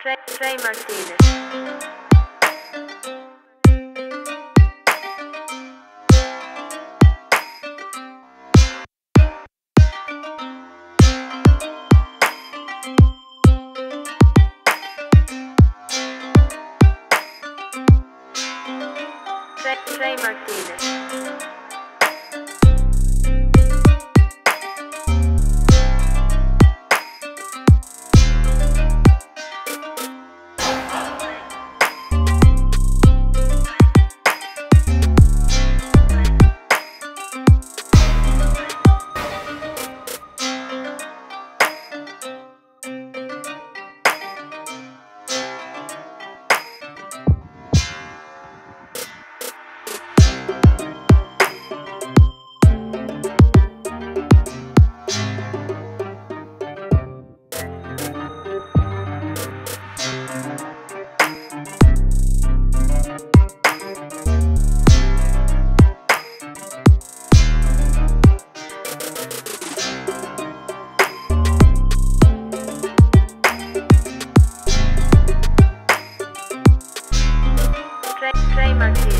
Trey, Trey Martinez. Trey, Martinez. Martinez.